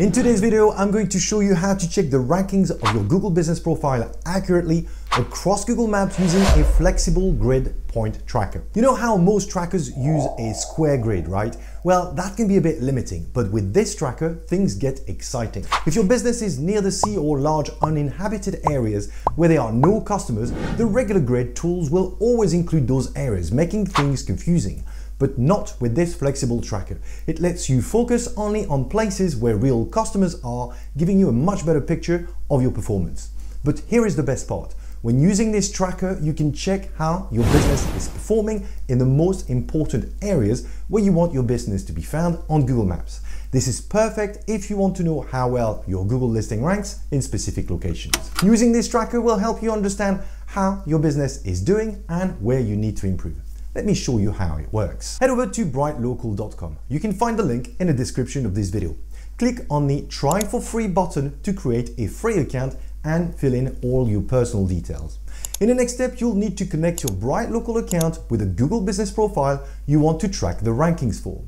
In today's video, I'm going to show you how to check the rankings of your Google Business Profile accurately across Google Maps using a flexible grid point tracker. You know how most trackers use a square grid, right? Well, that can be a bit limiting, but with this tracker, things get exciting. If your business is near the sea or large uninhabited areas where there are no customers, the regular grid tools will always include those areas, making things confusing but not with this flexible tracker. It lets you focus only on places where real customers are, giving you a much better picture of your performance. But here is the best part. When using this tracker, you can check how your business is performing in the most important areas where you want your business to be found on Google Maps. This is perfect if you want to know how well your Google listing ranks in specific locations. Using this tracker will help you understand how your business is doing and where you need to improve. Let me show you how it works. Head over to brightlocal.com. You can find the link in the description of this video. Click on the try for free button to create a free account and fill in all your personal details. In the next step, you'll need to connect your BrightLocal account with a Google Business Profile you want to track the rankings for.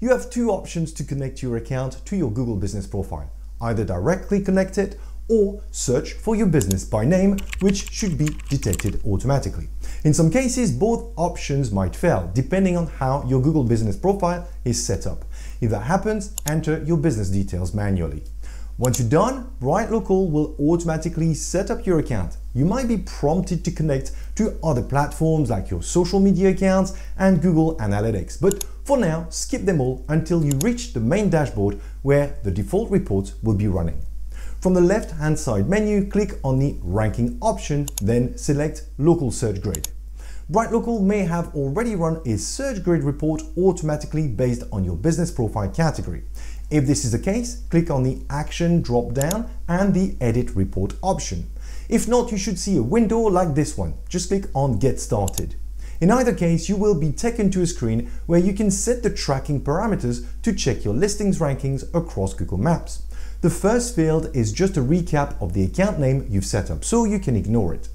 You have two options to connect your account to your Google Business Profile. Either directly connect it or search for your business by name, which should be detected automatically. In some cases, both options might fail, depending on how your Google Business Profile is set up. If that happens, enter your business details manually. Once you're done, BrightLocal will automatically set up your account. You might be prompted to connect to other platforms like your social media accounts and Google Analytics, but for now, skip them all until you reach the main dashboard where the default reports will be running. From the left-hand side menu, click on the ranking option, then select Local Search Grid. BrightLocal may have already run a search grid report automatically based on your business profile category. If this is the case, click on the Action drop-down and the Edit Report option. If not, you should see a window like this one. Just click on Get Started. In either case, you will be taken to a screen where you can set the tracking parameters to check your listings rankings across Google Maps. The first field is just a recap of the account name you've set up, so you can ignore it.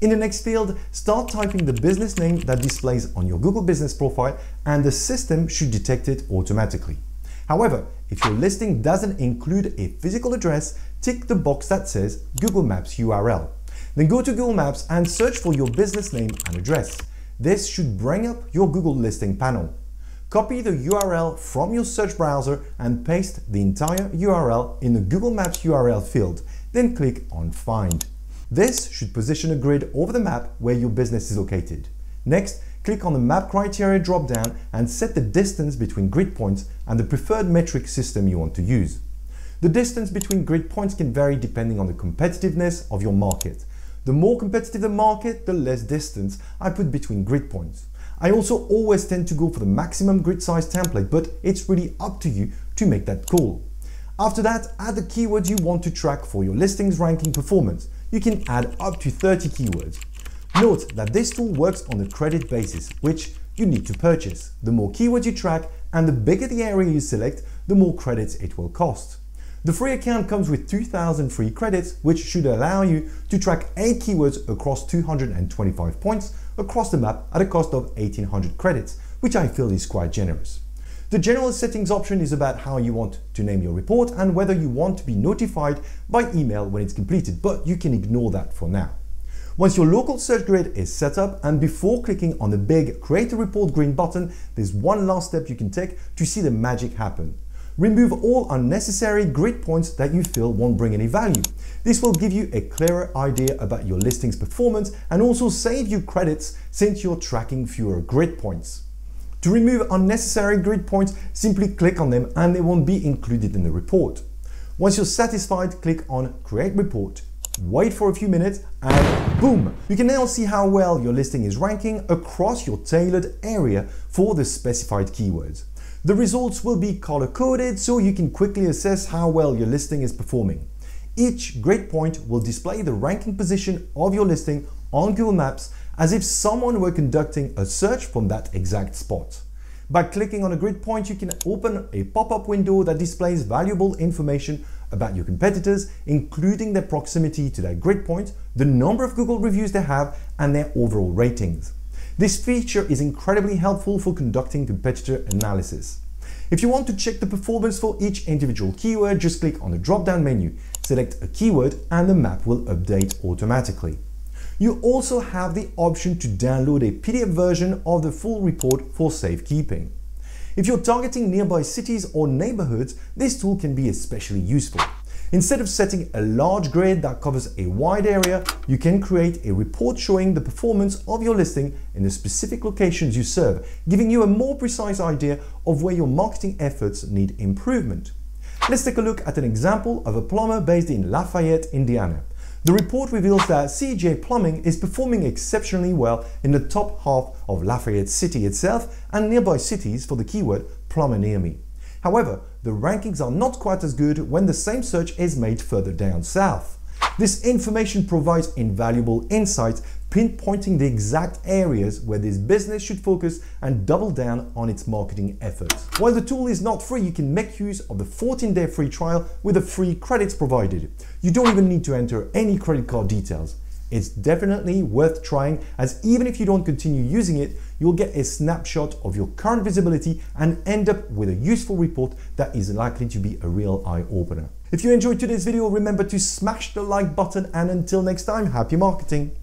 In the next field, start typing the business name that displays on your Google Business profile and the system should detect it automatically. However, if your listing doesn't include a physical address, tick the box that says Google Maps URL. Then go to Google Maps and search for your business name and address. This should bring up your Google listing panel. Copy the URL from your search browser and paste the entire URL in the Google Maps URL field, then click on Find. This should position a grid over the map where your business is located. Next, click on the Map Criteria dropdown and set the distance between grid points and the preferred metric system you want to use. The distance between grid points can vary depending on the competitiveness of your market. The more competitive the market, the less distance I put between grid points. I also always tend to go for the maximum grid size template, but it's really up to you to make that call. After that, add the keywords you want to track for your listings ranking performance. You can add up to 30 keywords. Note that this tool works on a credit basis, which you need to purchase. The more keywords you track and the bigger the area you select, the more credits it will cost. The free account comes with 2000 free credits, which should allow you to track 8 keywords across 225 points across the map at a cost of 1800 credits, which I feel is quite generous. The general settings option is about how you want to name your report and whether you want to be notified by email when it's completed, but you can ignore that for now. Once your local search grid is set up and before clicking on the big create a report green button, there's one last step you can take to see the magic happen. Remove all unnecessary grid points that you feel won't bring any value. This will give you a clearer idea about your listing's performance and also save you credits since you're tracking fewer grid points. To remove unnecessary grid points, simply click on them and they won't be included in the report. Once you're satisfied, click on Create Report. Wait for a few minutes and boom! You can now see how well your listing is ranking across your tailored area for the specified keywords. The results will be color coded so you can quickly assess how well your listing is performing. Each grid point will display the ranking position of your listing on Google Maps as if someone were conducting a search from that exact spot. By clicking on a grid point, you can open a pop-up window that displays valuable information about your competitors, including their proximity to that grid point, the number of Google reviews they have, and their overall ratings. This feature is incredibly helpful for conducting competitor analysis. If you want to check the performance for each individual keyword, just click on the drop-down menu, select a keyword and the map will update automatically. You also have the option to download a PDF version of the full report for safekeeping. If you're targeting nearby cities or neighborhoods, this tool can be especially useful. Instead of setting a large grid that covers a wide area, you can create a report showing the performance of your listing in the specific locations you serve, giving you a more precise idea of where your marketing efforts need improvement. Let's take a look at an example of a plumber based in Lafayette, Indiana. The report reveals that CJ Plumbing is performing exceptionally well in the top half of Lafayette City itself and nearby cities for the keyword plumber near me. However, the rankings are not quite as good when the same search is made further down south. This information provides invaluable insights pinpointing the exact areas where this business should focus and double down on its marketing efforts. While the tool is not free, you can make use of the 14-day free trial with the free credits provided. You don't even need to enter any credit card details. It's definitely worth trying as even if you don't continue using it, you'll get a snapshot of your current visibility and end up with a useful report that is likely to be a real eye-opener. If you enjoyed today's video, remember to smash the like button and until next time, happy marketing!